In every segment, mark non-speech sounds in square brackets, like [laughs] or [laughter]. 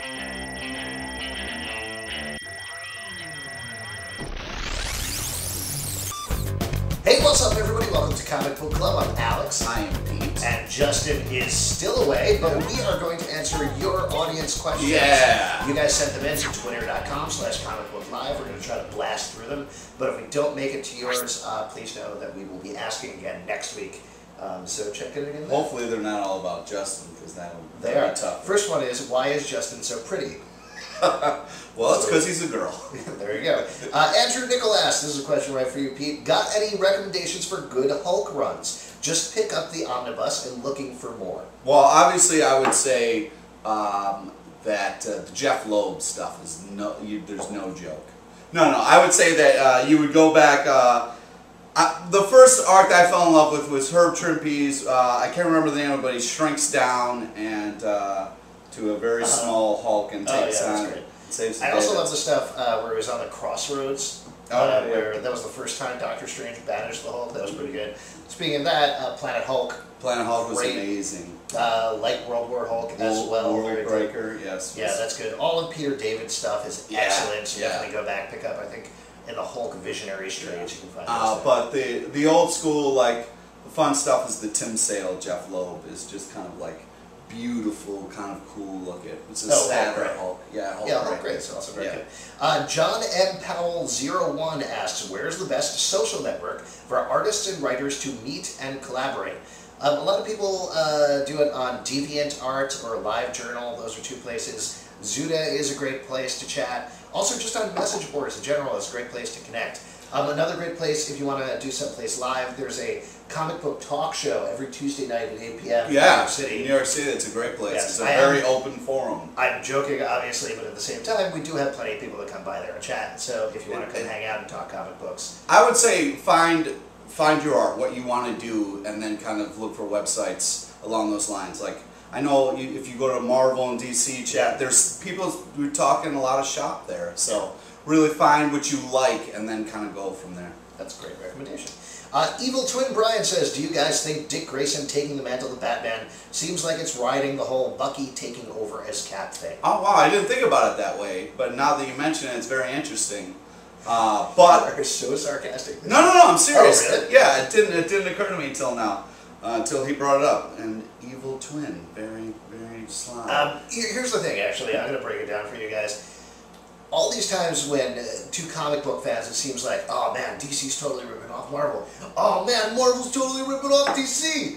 Hey, what's up, everybody? Welcome to Comic Book Club. I'm Alex. I am Pete. And Justin is still away, but we are going to answer your audience questions. Yeah. You guys sent them in to twitter.com slash comic book live. We're going to try to blast through them. But if we don't make it to yours, uh, please know that we will be asking again next week. Um, so check it again. Hopefully they're not all about Justin because that'll They that'll are. tough. First one is, why is Justin so pretty? [laughs] well, it's because he's a girl. [laughs] there you go. Uh, Andrew Nickel asks, this is a question right for you, Pete. Got any recommendations for good Hulk runs? Just pick up the omnibus and looking for more. Well, obviously, I would say um, that uh, the Jeph Loeb stuff is no. You, there's no joke. No, no. I would say that uh, you would go back. Uh, I, the first arc that I fell in love with was Herb Trimpe's. Uh, I can't remember the name of it, but he shrinks down and uh, to a very Uh-huh. small Hulk and Oh, yeah, takes that's on. Saves the I also love the stuff uh, where it was on the crossroads. Oh, uh, yeah. where that was the first time Doctor Strange banished the Hulk. That was pretty good. Speaking of that, uh, Planet Hulk, Planet Hulk was Great. amazing. uh, like World War Hulk as World- well. World. Breaker, yes. Yeah, that's good. All of Peter David's stuff is Yeah, excellent. So yeah. definitely go back, pick up. I think in the Hulk Visionary trades you can find. Uh, but the the old school like the fun stuff is the Tim Sale Jeph Loeb is just kind of like beautiful, kind of cool looking. It's a Oh, Hulk sadder. Hulk. Yeah, Hulk Yeah, Hulk Gray. Gray also very Yeah. good. Uh, John M. Powell 01 asks, where's the best social network for artists and writers to meet and collaborate? Um, a lot of people uh, do it on DeviantArt or LiveJournal. Those are two places. Zuda is a great place to chat. Also, just on message boards in general, it's a great place to connect. Um, another great place, if you want to do someplace live, there's a comic book talk show every Tuesday night at 8 p.m. in New Yeah, York City. New York City. It's a great place. Yes, it's a I am- very open forum. I'm joking, obviously, but at the same time, we do have plenty of people that come by there and chat. So if you want to come hang out and talk comic books, I would say find find your art, what you want to do, and then kind of look for websites along those lines. Like I know you, if you go to Marvel and DC chat, there's people who are talking a lot of shop there. So really find what you like, and then kind of go from there. that's a great recommendation. Uh, Evil Twin Brian says, "Do you guys think Dick Grayson taking the mantle of Batman seems like it's riding the whole Bucky taking over as Cap thing?" Oh wow, I didn't think about it that way, but now that you mention it, it's very interesting. Uh, but [laughs] You're so sarcastic. no, no, no, I'm serious. Oh, really? Yeah, it didn't. It didn't occur to me until now, uh, until he brought it up. An evil twin, very, very sly. Um, here- here's the thing, actually, I'm going to break it down for you guys. All these times when uh, to comic book fans it seems like, oh man, DC's totally ripping off Marvel. Oh man, Marvel's totally ripping off DC.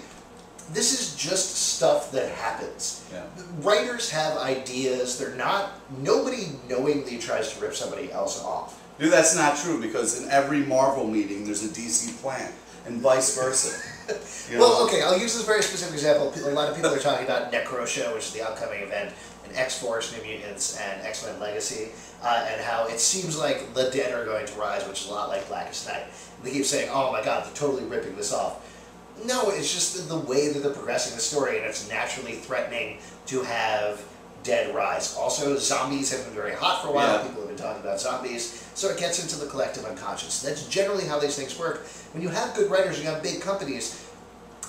This is just stuff that happens. Yeah. Writers have ideas. They're not. Nobody knowingly tries to rip somebody else off. Dude, that's not true because in every Marvel meeting there's a DC plan, and vice versa. Well, okay, I'll use this very specific example. A lot of people are talking about Necrosha, which is the upcoming event, and X Force, New Mutants, and X Men Legacy, uh, and how it seems like the dead are going to rise, which is a lot like Blackest Night. They keep saying, "Oh my God, they're totally ripping this off." No, it's just the way that they're progressing the story, and it's naturally threatening to have dead rise. Also, zombies have been very hot for a while. Yeah. People have been talking about zombies, so it gets into the collective unconscious. That's generally how these things work. When you have good writers, you have big companies.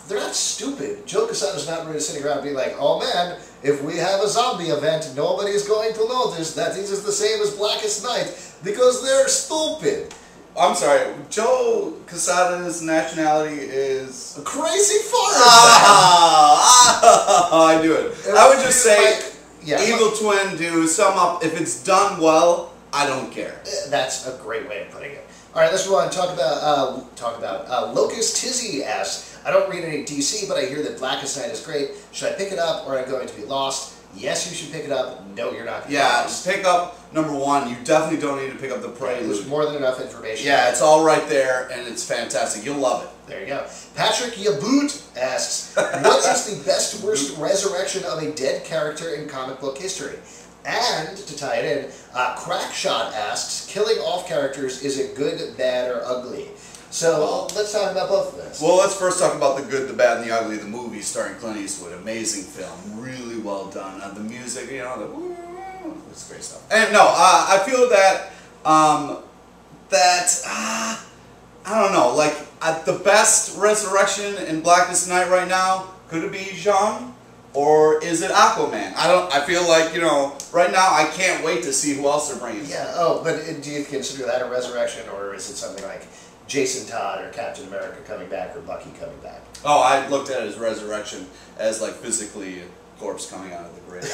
They're not stupid. Joe Quesada's not really sitting around being like, "Oh man, if we have a zombie event, nobody's going to notice that this is the same as Blackest Night because they're stupid." I'm sorry. Joe Quesada's nationality is. a Crazy far. Ah, ah, [laughs] I do it. I would just say, yeah, evil twin. Do sum up. If it's done well, I don't care. Uh, That's a great way of putting it. All right, let's move on. Talk about uh, talk about uh, Locust Tizzy asks, I don't read any DC, but I hear that Blackest Night is great. Should I pick it up or am I going to be lost? Yes, you should pick it up. No, you're not. Yeah, just pick up number one. You definitely don't need to pick up the There's more than enough information. Yeah, it's all right there, and it's fantastic. You'll love it. There you go. Patrick Yaboot asks, what is the best worst [laughs] resurrection of a dead character in comic book history? And to tie it in, uh, Crackshot asks, killing off characters is it good, bad, or ugly? So let's talk about both of this. Well, let's first talk about the good, the bad, and the ugly. The movie starring Clint Eastwood, amazing film, really well done. Uh, the music, you know, the woo, it's great stuff. And no, uh, I feel that um, that uh, I don't know, like uh, the best resurrection in Blackest Night right now could it be Jean? or is it Aquaman? I don't. I feel like you know. Right now, I can't wait to see who else they're bringing. Yeah. Oh, but do you consider that a resurrection, or is it something like Jason Todd or Captain America coming back or Bucky coming back? Oh, I looked at it as resurrection, as like physically a corpse coming out of the grave,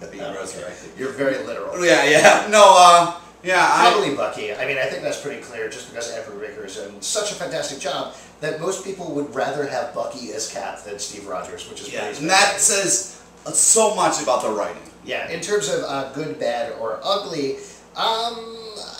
like, being [laughs] Okay. resurrected. You're very literal. Yeah, yeah. No, uh, yeah. I, Bucky. I mean, I think that's pretty clear just because Ed Brubaker's done such a fantastic job that most people would rather have Bucky as Cap than Steve Rogers, which is yeah, and that says so much about the writing. Yeah, in terms of uh, good, bad, or ugly, um,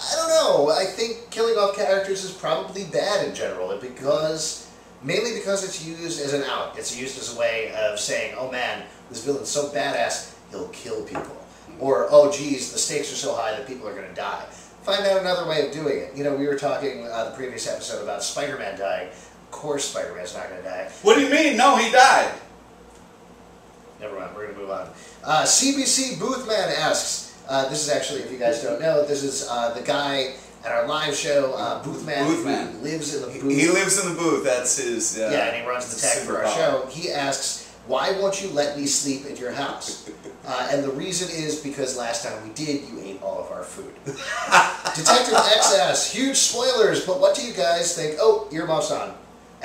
I don't know. I think killing off characters is probably bad in general because mainly because it's used as an out. It's used as a way of saying, "Oh man, this villain's so badass, he'll kill people," or "Oh geez, the stakes are so high that people are going to die." Find out another way of doing it. You know, we were talking uh, the previous episode about Spider-Man dying. Of course, Spider-Man's not going to die. What do you mean? No, he died. Never mind, we're gonna move on. Uh, CBC Boothman asks, uh, this is actually, if you guys don't know, this is uh, the guy at our live show, uh, Boothman, Boothman. who lives in the booth. he lives in the booth. That's his. Uh, yeah, and he runs the tech for our show. He asks, why won't you let me sleep at your house? [laughs] Uh, and the reason is because last time we did, you ate all of our food. [laughs] Detective X asks, huge spoilers, but what do you guys think? Oh, earmuffs on.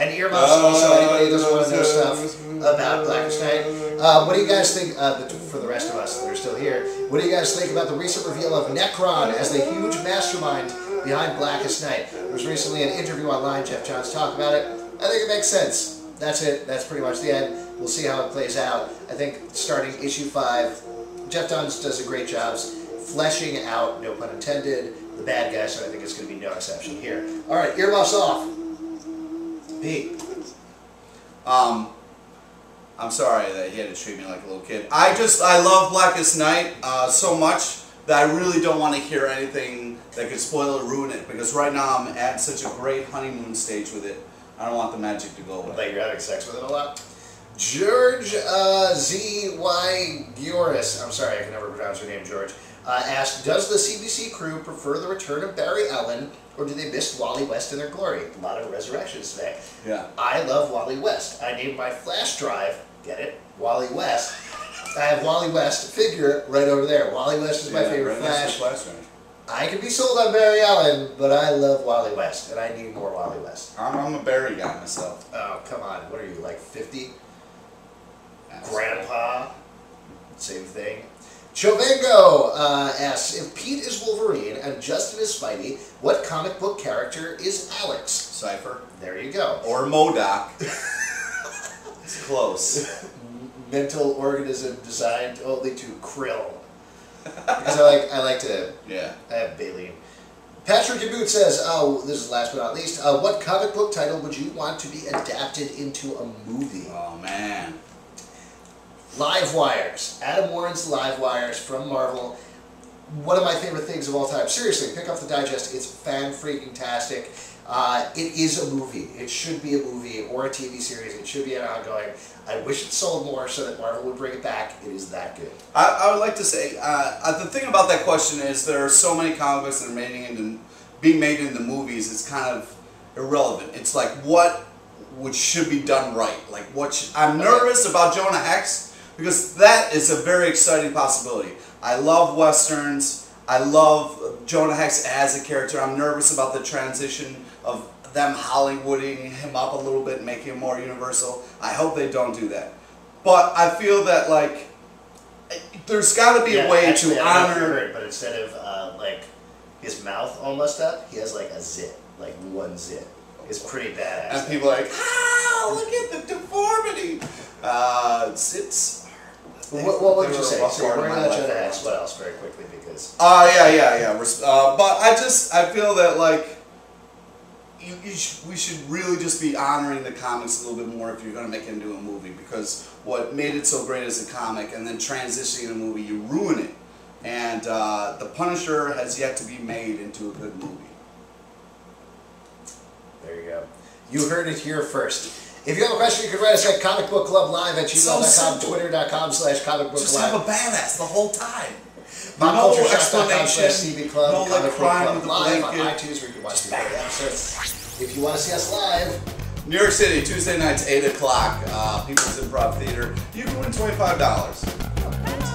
And earmuffs also, anybody who doesn't want to know stuff about Blackest Night. Uh, what do you guys think, uh, for the rest of us that are still here, what do you guys think about the recent reveal of Nekron as the huge mastermind behind Blackest Night? There was recently an interview online, Geoff Johns talked about it. I think it makes sense. That's it. That's pretty much the end. We'll see how it plays out. I think starting issue five, Geoff Johns does a great job fleshing out, no pun intended, the bad guy, so I think it's going to be no exception here. All right, earmuffs off. Pete. Um, I'm sorry that he had to treat me like a little kid. I just I love Blackest Night uh, so much that I really don't want to hear anything that could spoil or ruin it because right now I'm at such a great honeymoon stage with it. I don't want the magic to go away. Like you're having sex with it a lot. George uh, Z Y Gioris, I'm sorry, I can never pronounce your name, George. Uh, asked, does the CBC crew prefer the return of Barry Allen, or do they miss Wally West in their glory? A lot of resurrections today. Yeah. I love Wally West. I named my flash drive, get it, Wally West. I have Wally West figure right over there. Wally West is my Yeah, favorite right Flash. Flash Drive. I can be sold on Barry Allen, but I love Wally West, and I need more Wally West. I'm, I'm a Barry guy myself. Oh, come on. What are you, like 50? That's- Grandpa? Same thing. Chovengo uh, asks, if Pete is Wolverine and Justin is Spidey, what comic book character is Alex? Cypher There you go. or MODOK. it's close. Mental organism designed only to krill. Because I like, I like to Yeah. I have Baleen. Patrick Boot says, oh, this is last but not least, uh, what comic book title would you want to be adapted into a movie? Oh man. Livewires. Adam Warren's Livewires from Marvel. One of my favorite things of all time. Seriously, pick up the digest. It's fan freaking tastic. Uh, it is a movie. It should be a movie or a TV series. It should be an ongoing. I wish it sold more so that Marvel would bring it back. It is that good. I, I would like to say uh, uh, the thing about that question is there are so many comic books that are made into being made into movies. It's kind of irrelevant. It's like what which should be done right. Like what should, I'm nervous about Jonah Hex because that is a very exciting possibility. I love westerns. I love Jonah Hex as a character. I'm nervous about the transition of them Hollywooding him up a little bit, making him more universal. I hope they don't do that. But I feel that like there's got to be Yeah, a way actually, to I don't know if you honor. heard, but instead of uh, like his mouth all messed up, he has like a zit, like one zit. It's pretty badass. And people are like, ah, look at the deformity. Uh, it's, what, what would you say? So we're not life Jonah for a Hex. long What else, very quickly, because Uh, yeah, yeah, yeah. Uh, but I just, I feel that like, you, you sh- we should really just be honoring the comics a little bit more if you're going to make it into a movie because what made it so great as a comic and then transitioning a movie, you ruin it. And uh, The Punisher has yet to be made into a good movie. there you go. You heard it here first. If you have a question, you can write us at comicbookclublive at So gmail.com, simple. twitter.com slash Just have a badass the whole time. popcultureshock.com slash explanation, cv club, no, like, comic book club with the live on iTunes where you can watch the episodes. If you want to see us live, New York City, Tuesday nights, 8 o'clock, uh, People's Improv Theater. You can win $25.